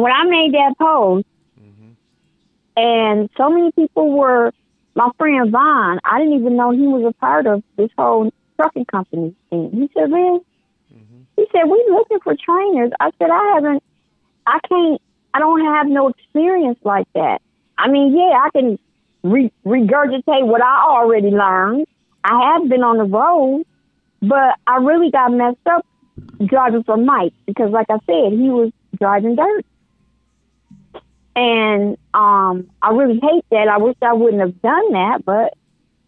when I made that post, mm-hmm. and so many people were my friend Vaughn. I didn't even know he was a part of this whole trucking company thing. He said, "Liz," mm-hmm. he said, we're looking for trainers." I said, "I haven't. I can't. I don't have no experience like that. I mean, yeah, I can re- regurgitate what I already learned. I have been on the road, but I really got messed up driving for Mike because, like I said, he was driving dirt. And um, I really hate that. I wish I wouldn't have done that, but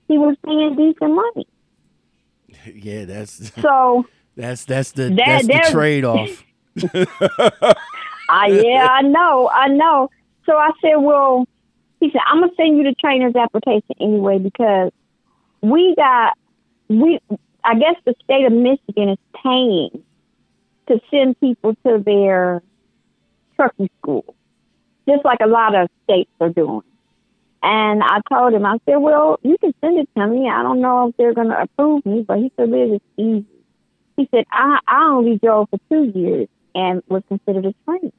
he was paying decent money. Yeah, that's So, that's that's the That- that's the trade off. I yeah, I know, I know. So I said, well, he said, I'm gonna send you the trainer's application anyway because we got we. I guess the state of Michigan is paying to send people to their trucking school, just like a lot of states are doing. And I told him, I said, well, you can send it to me. I don't know if they're gonna approve me, but he said, Liz, it's easy. He said, I I only drove for two years and was considered a trainer.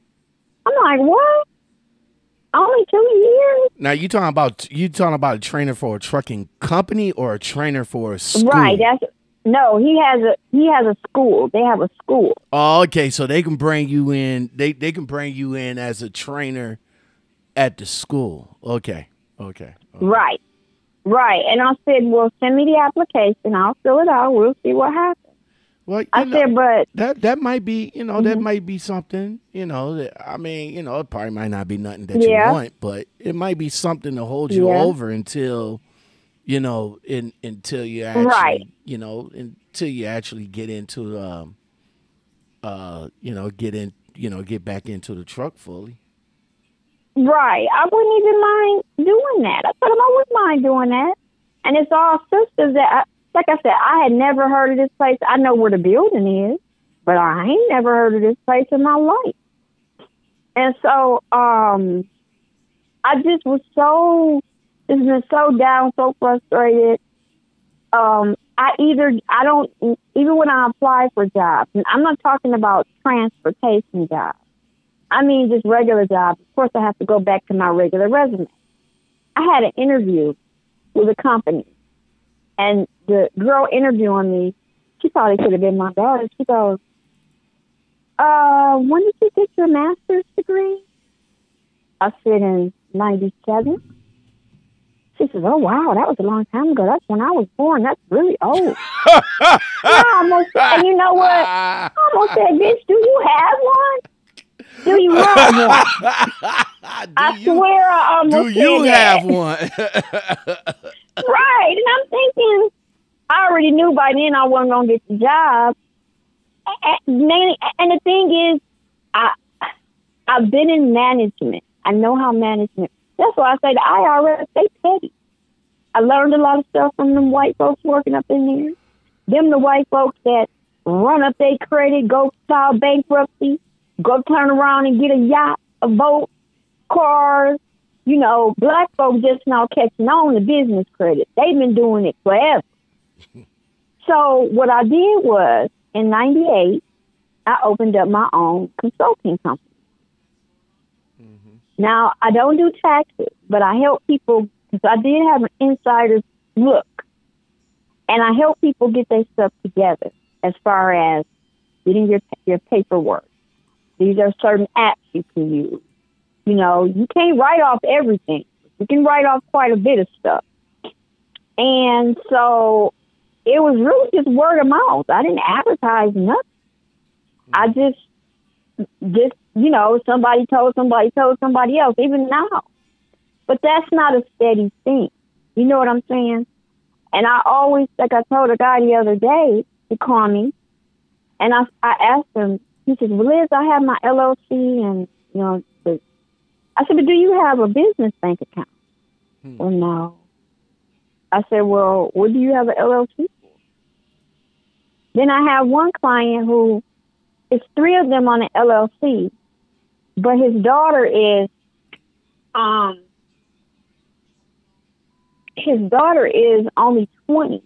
I'm like, what? Only two years? Now you talking about you talking about a trainer for a trucking company or a trainer for a school? Right. That's no. He has a he has a school. They have a school. Oh, okay. So they can bring you in. They they can bring you in as a trainer at the school. Okay. Okay. okay. Right. Right. And I said, well, send me the application. I'll fill it out. We'll see what happens. Well, I know, said, but that that might be you know that Mhm. might be something you know that, I mean you know it probably might not be nothing that Yeah. you want, but it might be something to hold you Yeah. over until you know in until you actually Right. you know until you actually get into um uh you know get in you know get back into the truck fully. right, I wouldn't even mind doing that. I told him I wouldn't mind doing that. And it's all sisters that, I, like I said, I had never heard of this place. I know where the building is, but I ain't never heard of this place in my life. And so, um, I just was so, just been so down, so frustrated. Um, I either, I don't, even when I apply for jobs, and I'm not talking about transportation jobs. I mean, just regular jobs. Of course, I have to go back to my regular resume. I had an interview with a company, and the girl interviewing me, she probably could have been my daughter. She goes, "Uh, when did you get your master's degree?" I said in '97. She says, "Oh wow, that was a long time ago. That's when I was born. That's really old." I almost, and you know what? I almost said, "Bitch, do you have one? Do you have one?" do I you, swear, I do almost you said that. have one? right? And I'm thinking, I already knew by then I wasn't gonna get the job. And, and the thing is, I I've been in management. I know how management. That's why I say the IRS they petty. I learned a lot of stuff from them white folks working up in there. Them the white folks that run up their credit, go file bankruptcy, go turn around and get a yacht, a boat, cars. You know, black folks just now catching on to business credit. They've been doing it forever. so what I did was in '98, I opened up my own consulting company. Now I don't do taxes, but I help people because I did have an insider's look, and I help people get their stuff together as far as getting your your paperwork. These are certain apps you can use. You know, you can't write off everything. You can write off quite a bit of stuff. And so it was really just word of mouth. I didn't advertise nothing. I just just you know, somebody told somebody told somebody else, even now. But that's not a steady thing. You know what I'm saying? And I always, like I told a guy the other day, he called me, and I, I asked him. He said, "Well, Liz, I have my LLC, and you know." The, I said, "But do you have a business bank account?" Hmm. Well, no. I said, "Well, what do you have an LLC for?" Then I have one client who, it's three of them on an LLC, but his daughter is, um, his daughter is only 20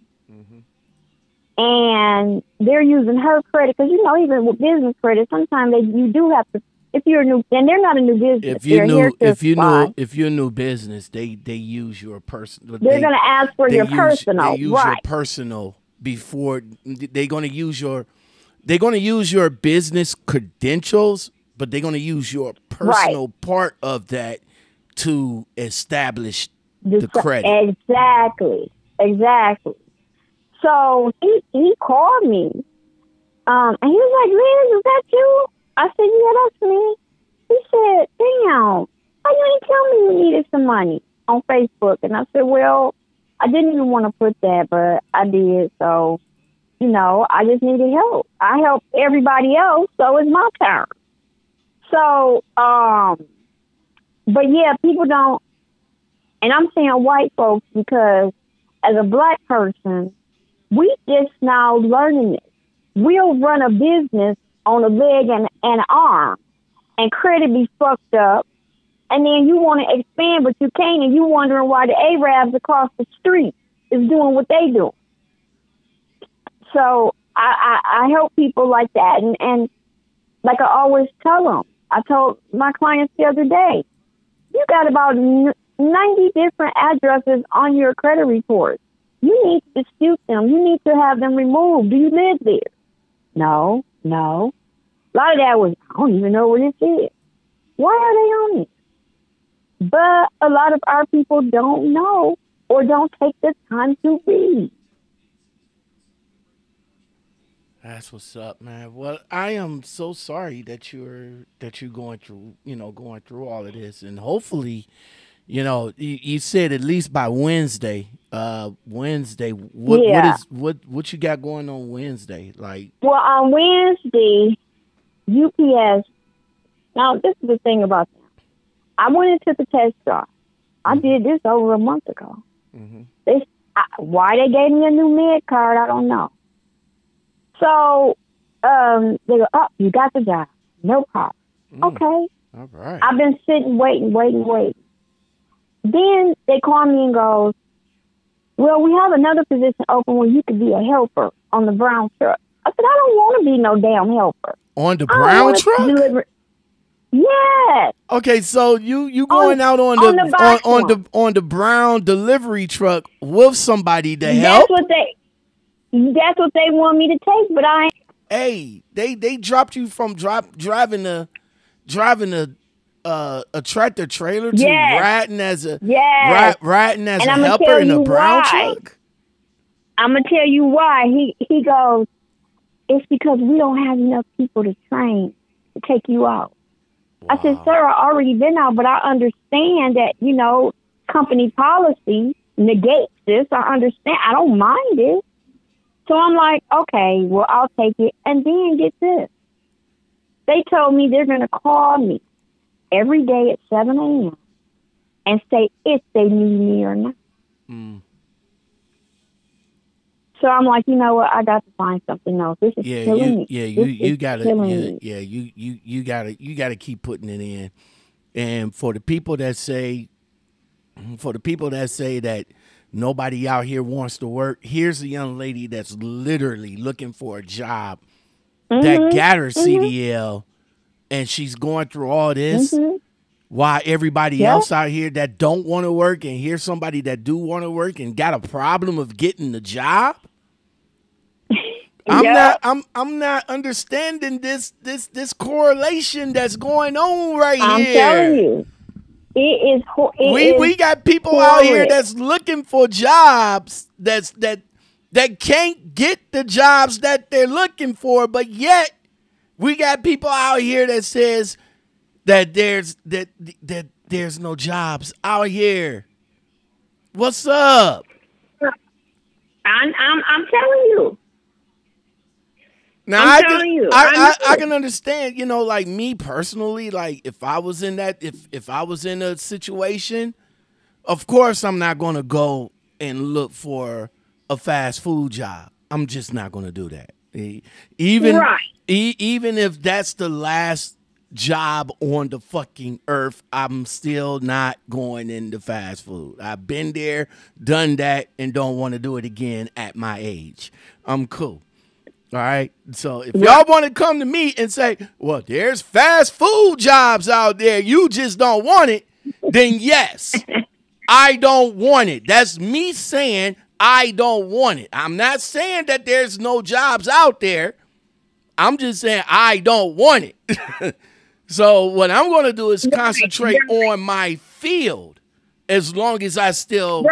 and they're using her credit because you know even with business credit sometimes they you do have to if you're a new, and they're not a new business. If you knew, if you knew, if you're new business, they they use your personal they're going to ask for your use, personal, They use right? your personal before they're going to use your. They're going to use your business credentials, but they're going to use your personal part of that to establish the Deci- credit. Exactly. Exactly. So he he called me, um, and he was like, "Liz, is that you?" I said, "Yeah, that's me." He said, "Damn, why you ain't tell me you needed some money on Facebook?" And I said, "Well, I didn't even want to put that, but I did. So, you know, I just needed help. I help everybody else, so it's my turn." So, um, but yeah, people don't and I'm saying white folks because as a black person, we just now learning this. We'll run a business on a leg and an arm and credit be fucked up. And then you want to expand, but you can't, and you wondering why the Arabs across the street is doing what they do. So I, I, I help people like that. And, and like I always tell them, I told my clients the other day, you got about n- 90 different addresses on your credit report. You need to dispute them. You need to have them removed. Do you live there? No, no. A lot of that was, I don't even know where this is. Why are they on it? But a lot of our people don't know or don't take the time to read. That's what's up, man. Well, I am so sorry that you're that you're going through, you know, going through all of this, and hopefully, you know, you, you said at least by Wednesday. Uh, Wednesday. What Yeah. what is what what you got going on Wednesday? Like, Well, on Wednesday, UPS. Now, this is the thing about them. I went into the test drive. I did this over a month ago. Mhm. They, I, why they gave me a new med card, I don't know. So, um, they go, oh, you got the job. No problem. mm, Okay. all right. I've been sitting, waiting, waiting, waiting. Then they call me and goes, well, we have another position open where you could be a helper on the brown truck. I said, I don't want to be no damn helper. on the brown truck. Deliver. Yes. Okay, so you you going out on, on the, the on, on the on the brown delivery truck with somebody to That's help. what they. That's what they want me to take, but I. ain't- Hey, they they dropped you from drop driving a driving a uh, a tractor trailer to Yes. riding as a Yes. ri- riding as And a helper in a brown why. truck. I'm gonna tell you why. He he goes. It's because we don't have enough people to train to take you out. I said, Wow. sir, I already been out, but I understand that you know company policy negates this. I understand. I don't mind it. So I'm like, okay, well, I'll take it. And then get this. They told me they're going to call me every day at 7 a.m. and say if they need me or not. Mm. So I'm like, you know what? I got to find something else. This is Yeah, killing you me. yeah you This you gotta yeah, yeah you you you gotta you gotta keep putting it in. And for the people that say for the people that say that nobody out here wants to work, here's a young lady that's literally looking for a job that Mhm, got her CDL and she's going through all this mhm. while everybody Yeah. else out here that don't want to work and here's somebody that do want to work and got a problem of getting the job. I'm Yeah. not I'm I'm not understanding this this this correlation that's going on right I'm here. telling you, it is. it we is we got people out here that's looking for jobs that's that that can't get the jobs that they're looking for, but yet we got people out here that says that there's that that there's no jobs out here. What's up? I'm, I'm, I'm telling you. Now I'm I telling can, you, I, I I, can understand, you know, like me personally, like if I was in that, if if I was in a situation, of course I'm not gonna go and look for a fast food job. I'm just not gonna do that. Even Right. e- even if that's the last job on the fucking earth, I'm still not going into fast food. I've been there, done that, and don't want to do it again at my age. I'm cool. All right. So if y'all want to come to me and say, well, there's fast food jobs out there, you just don't want it, then yes, I don't want it. That's me saying I don't want it. I'm not saying that there's no jobs out there. I'm just saying I don't want it. so what I'm going to do is concentrate on my field as long as I still.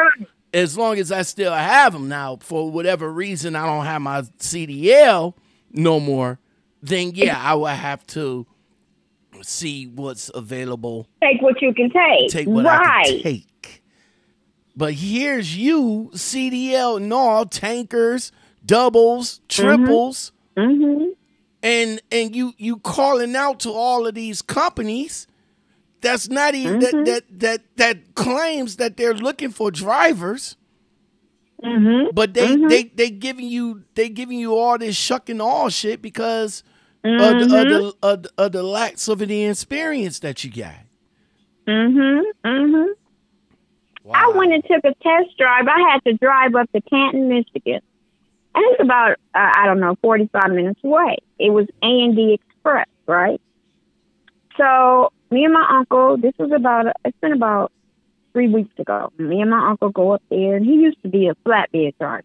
As long as I still have them now, for whatever reason I don't have my CDL no more, then yeah, I will have to see what's available, Take what you can take. take what right. I can take. But here's you, CDL and all, tankers, doubles, triples, Mm-hmm. and and you you calling out to all of these companies that's not even that, that that that claims that they're looking for drivers Mm-hmm. but they Mhm. they they giving you they giving you all this shucking all shit because Mm-hmm. of, the, of, the, of, the, of the lacks of the experience that you got. Mm-hmm. Mm-hmm. I went and took a test drive. I had to drive up to Canton, Michigan. And it's about, uh, I don't know, 45 minutes away. It was A&D Express, right? So me and my uncle, this was about, it's been about three weeks ago. Me and my uncle go up there, and he used to be a flatbed driver.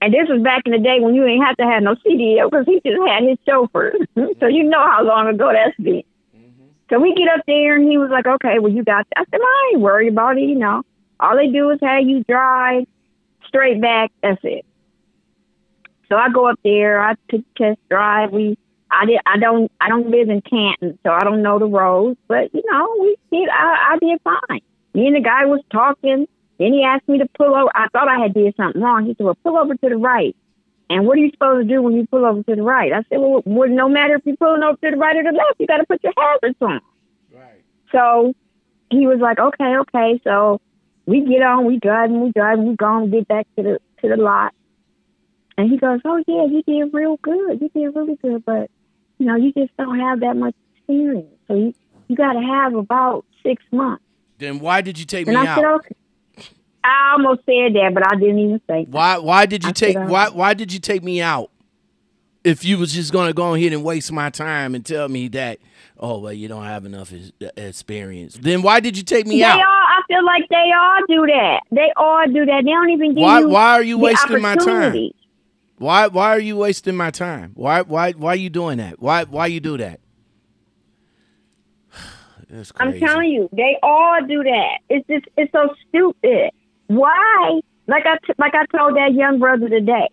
And this was back in the day when you ain't have to have no CDL because he just had his chauffeur. so you know how long ago that's been. So we get up there and he was like, okay, well, you got that. I said, I ain't worried about it, you know. All they do is have you drive straight back. That's it. So I go up there. I took test drive. We, I did. I don't. I don't live in Canton, so I don't know the roads. But you know, we did. I, I did fine. Me and the guy was talking. Then he asked me to pull over. I thought I had did something wrong. He said, well, pull over to the right. And what are you supposed to do when you pull over to the right? I said, well, well no matter if you're pulling over to the right or the left, you got to put your hazards on. Right. So he was like, okay, okay. So we get on, we drive, and we drive, and we go and get back to the to the lot. And he goes, oh yeah, you did real good. You did really good, but you know, you just don't have that much experience. So you you got to have about six months. Then why did you take And me I said, out? okay. I almost said that, but I didn't even say. that. Why why did you I take said, uh, why why did you take me out? If you was just gonna go ahead and waste my time and tell me that, oh well, you don't have enough experience, then why did you take me They out? all, I feel like they all do that. They all do that. They don't even give Why you why are you wasting my time? Why why are you wasting my time? Why why why you doing that? Why why you do that? That's I'm telling you, they all do that. It's just it's so stupid. Why? Like I t- like I told that young brother today,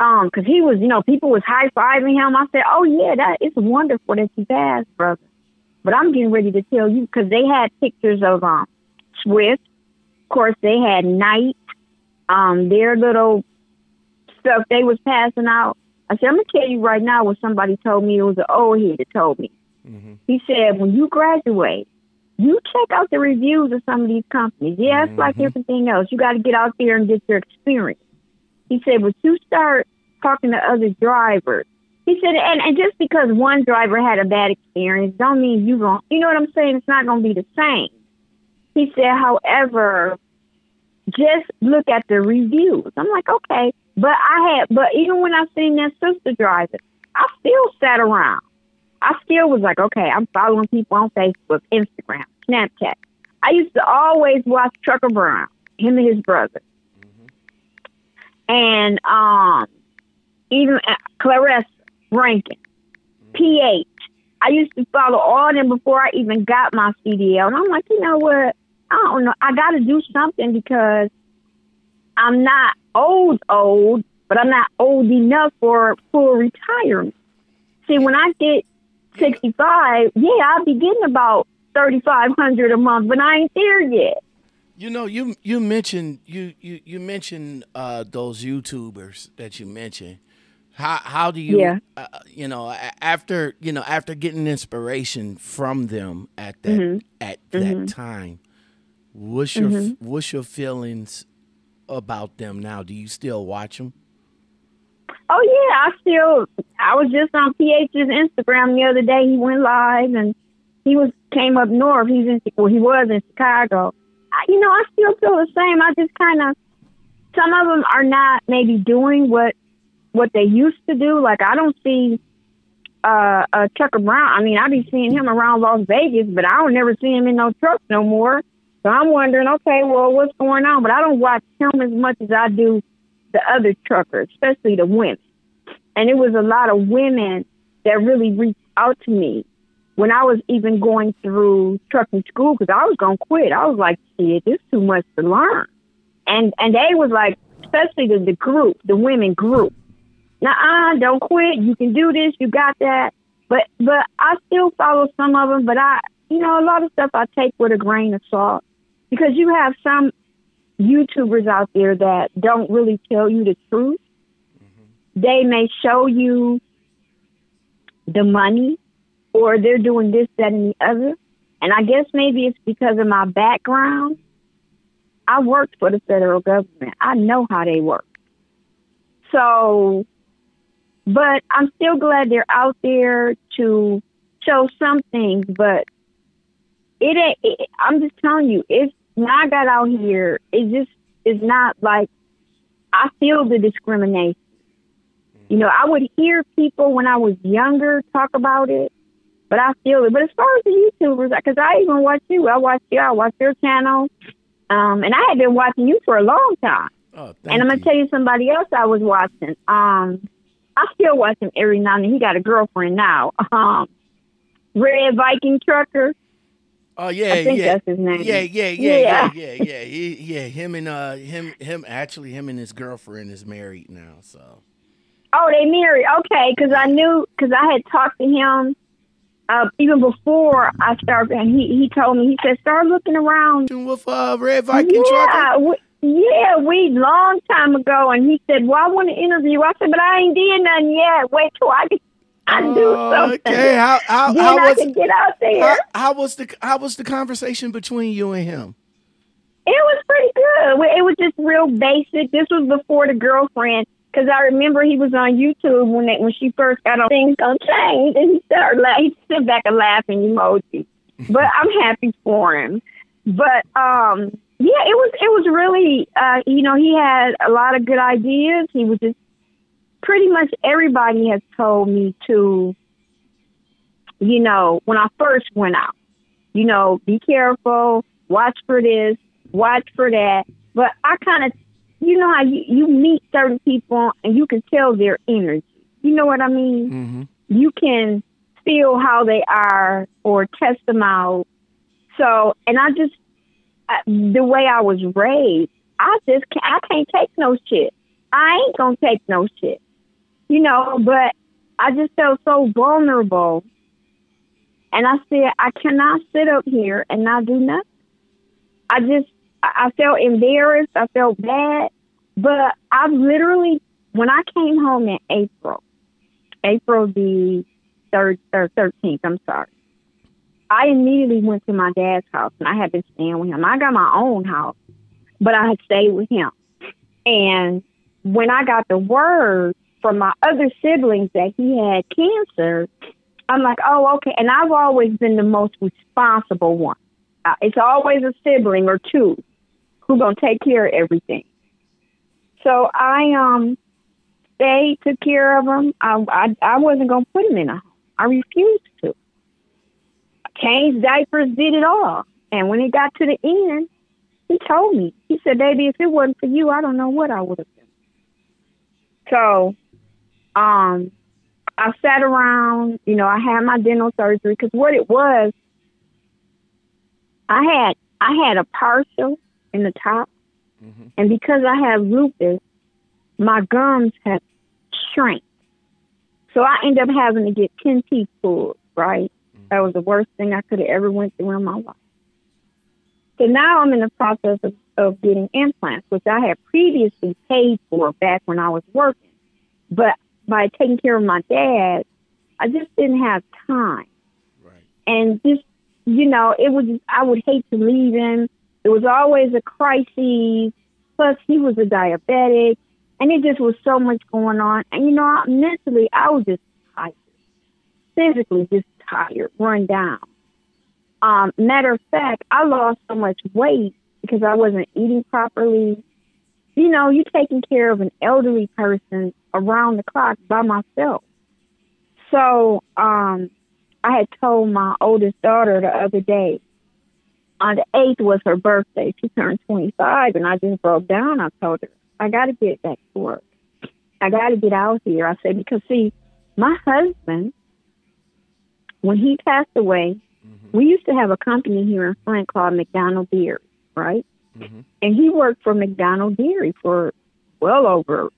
um, because he was, you know, people was high fiving him. I said, oh yeah, that it's wonderful that you passed, brother. But I'm getting ready to tell you because they had pictures of um Swift. Of course, they had Knight. Um, their little stuff they was passing out. I said, I'm gonna tell you right now what somebody told me. It was an old head that told me. Mm-hmm. He said, when you graduate, you check out the reviews of some of these companies. Yeah, it's like mm-hmm. everything else. You got to get out there and get your experience. He said, but you start talking to other drivers. He said, and, and just because one driver had a bad experience, don't mean you going you know what I'm saying? It's not going to be the same. He said, however, just look at the reviews. I'm like, okay. But I had, but even when I seen that sister driving, I still sat around. I still was like, okay, I'm following people on Facebook, Instagram, Snapchat. I used to always watch Trucker Brown, him and his brother. And um, even uh, Rankin, PH. I used to follow all them before I even got my CDL. And I'm like, you know what? I don't know. I got to do something because I'm not old, old, but I'm not old enough for full retirement. See, when I get 65, yeah, I'll be getting about 3500 a month, but I ain't there yet. You know, you you mentioned you you you mentioned uh, those YouTubers that you mentioned. How how do you Yeah. uh, you know after you know after getting inspiration from them at that Mm-hmm. at that time, what's your what's your feelings about them now? Do you still watch them? Oh yeah, I still. I was just on PH's Instagram the other day. He went live and he was came up north. He's in well, he was in Chicago. I, you know, I still feel the same. I just kind of some of them are not maybe doing what what they used to do. Like I don't see uh, uh Tucker Brown. I mean, I be seeing him around Las Vegas, but I don't never see him in no trucks no more. So I'm wondering, okay, well, what's going on? But I don't watch him as much as I do the other truckers, especially the women. And it was a lot of women that really reached out to me when I was even going through trucking school because I was gonna quit. I was like, shit, this is too much to learn. And and they was like, especially the, the group, the women group. Nah, don't quit. You can do this. You got that. But but I still follow some of them. But I, you know, a lot of stuff I take with a grain of salt because you have some YouTubers out there that don't really tell you the truth. Mm-hmm. They may show you the money or they're doing this, that, and the other. And I guess maybe it's because of my background. I worked for the federal government. I know how they work. So, but I'm still glad they're out there to show some things, but it it, I'm just telling you, it's, when I got out here, it just is not like, I feel the discrimination. You know, I would hear people when I was younger talk about it, but I feel it. But as far as the YouTubers, because I even watch you, I watch you, I watch your channel, um, and I had been watching you for a long time. Oh, and I'm gonna you. tell you somebody else I was watching. Um, I still watch him every now and then. He got a girlfriend now. Um, Red Viking Trucker. Oh yeah, I think yeah, that's his name. yeah, yeah, yeah, yeah, yeah, yeah, He, yeah. Him and uh, him, him. Actually, him and his girlfriend is married now. So. Oh, they married. Okay, because I knew because I had talked to him uh, even before I started, and he he told me he said start looking around. With uh, Red Viking yeah, we, yeah, we long time ago, and he said, "Well, I want to interview." I said, "But I ain't did nothing yet. Wait till I get." I do Oh, something. Okay, how how, then how I was can get out there. how, how was the how was the conversation between you and him? It was pretty good. It was just real basic. This was before the girlfriend, because I remember he was on YouTube when they, when she first got on. Things gonna change, and he started laughing. He sent back a laughing emoji. But I'm happy for him. But um, yeah, it was it was really uh, you know he had a lot of good ideas. He was just pretty much everybody has told me to, you know, when I first went out, you know, be careful, watch for this, watch for that. But I kind of, you know, how you, you meet certain people and you can tell their energy. You know what I mean? Mm-hmm. You can feel how they are or test them out. So, and I just, I, the way I was raised, I just can't, I can't take no shit. I ain't gonna take no shit you know, but I just felt so vulnerable. And I said, I cannot sit up here and not do nothing. I just, I felt embarrassed. I felt bad. But I literally, when I came home in April, April the third or thirteenth, I'm sorry. I immediately went to my dad's house and I had been staying with him. I got my own house, but I had stayed with him. And when I got the word from my other siblings that he had cancer, I'm like, oh, okay. And I've always been the most responsible one. Uh, it's always a sibling or two who gonna take care of everything. So I um stayed, took care of him. I I, I wasn't gonna put him in a home. I refused to. I changed diapers, did it all. And when it got to the end, he told me. He said, "Baby, if it wasn't for you, I don't know what I would have done." So um, I sat around, you know, I had my dental surgery because what it was, I had I had a partial in the top, Mm-hmm. and because I have lupus, my gums have shrank. So I ended up having to get ten teeth pulled. Right, that was the worst thing I could have ever went through in my life. So now I'm in the process of, of getting implants, which I had previously paid for back when I was working. But by taking care of my dad, I just didn't have time. Right. And just, you know, it was, I would hate to leave him. It was always a crisis. Plus, he was a diabetic. And it just was so much going on. And, you know, I, mentally, I was just tired. Physically, just tired, run down. Um, matter of fact, I lost so much weight because I wasn't eating properly. You know, you're taking care of an elderly person around the clock by myself. So um, I had told my oldest daughter the other day, on the 8th was her birthday. She turned 25, and I just broke down. I told her, I got to get back to work. I got to get out here. I said, because see, my husband, when he passed away, mm-hmm. we used to have a company here in Flint called McDonald Beer, right? Mm-hmm. And he worked for McDonald Dairy for well over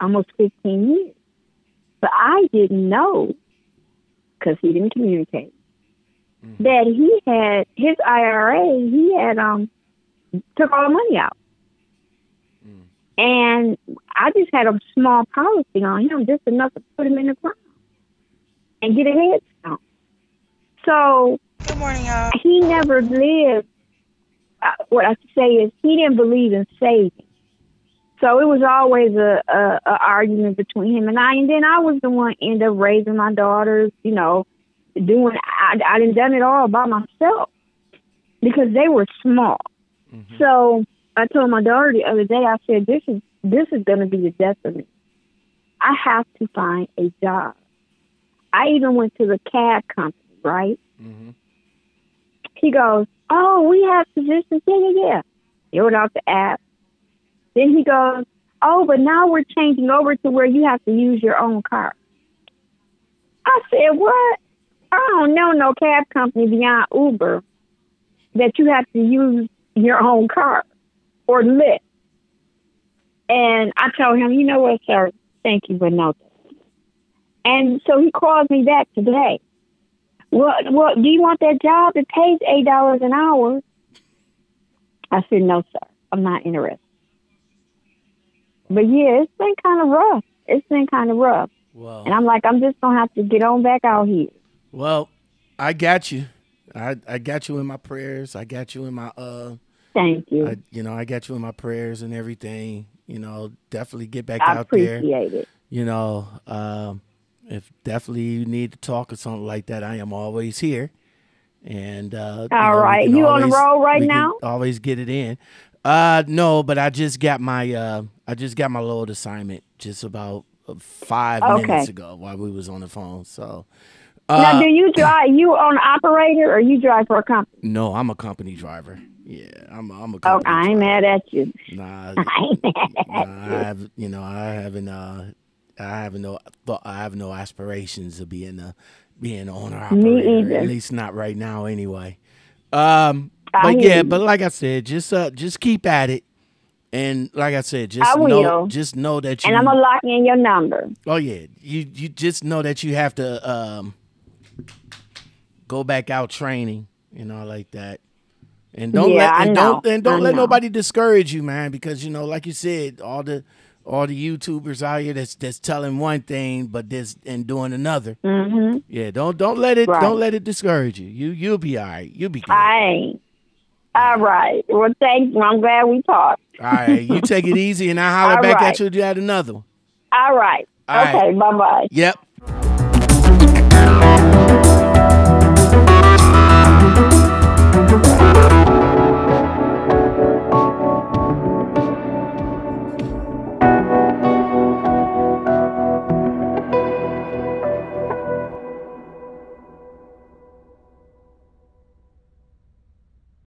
almost 15 years. But I didn't know, because he didn't communicate, mm-hmm. that he had his IRA, he had um took all the money out. Mm. And I just had a small policy on him, just enough to put him in the ground and get a head start. So Good morning, y'all. He never lived. What I say is he didn't believe in saving. So it was always a, a, a argument between him and I. And then I was the one end up raising my daughters. You know, doing I I didn't done it all by myself because they were small. Mm-hmm. So I told my daughter the other day. I said, "This is this is going to be the death of me. I have to find a job." I even went to the cab company, right? Mm-hmm. He goes, Oh, we have positions. Yeah, yeah, yeah. Wrote out the app. Then he goes, Oh, but now we're changing over to where you have to use your own car. I said, What? I don't know no cab company beyond Uber that you have to use your own car or Lyft. And I told him, you know what, sir, thank you, but no. And so he calls me back today. Well, well, do you want that job? It pays eight dollars an hour. I said, no, sir. I'm not interested. But yeah, it's been kind of rough. It's been kind of rough. Well, and I'm like, I'm just gonna have to get on back out here. Well, I got you. I I got you in my prayers. I got you in my uh. Thank you. I, you know, I got you in my prayers and everything. You know, definitely get back I out there. I Appreciate it. You know, um, if definitely you need to talk or something like that, I am always here. And uh, all you, know, right. you always, on the roll right now? Always get it in. Uh, no, but I just got my uh, I just got my load assignment just about five okay. minutes ago while we was on the phone. So uh, now, do you drive? You owner operator or you drive for a company? No, I'm a company driver. Yeah, I'm. I'm a. Oh, I ain't mad at you. Nah, I ain't mad nah, I have. You know, I haven't. Uh, I have no thought. I have no aspirations of being a being an owner operator. Me either. At least not right now, anyway. Um, but yeah, but like I said, just uh, just keep at it, and like I said, just I know, just know that you. And I'm gonna lock in your number. Oh yeah, you you just know that you have to um, go back out training, and all like that. And don't yeah, let and don't and don't I let know. nobody discourage you, man, because you know, like you said, all the all the YouTubers out here that's that's telling one thing but this and doing another. Mm-hmm. Yeah, don't don't let it right. don't let it discourage you. You you'll be all right. You'll be good. I all right. Well, thanks. I'm glad we talked. all right, you take it easy, and I holler back right. at you. You had another one. All right. All okay. Right. Bye bye. Yep.